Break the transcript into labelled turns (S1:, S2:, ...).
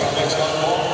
S1: Next one,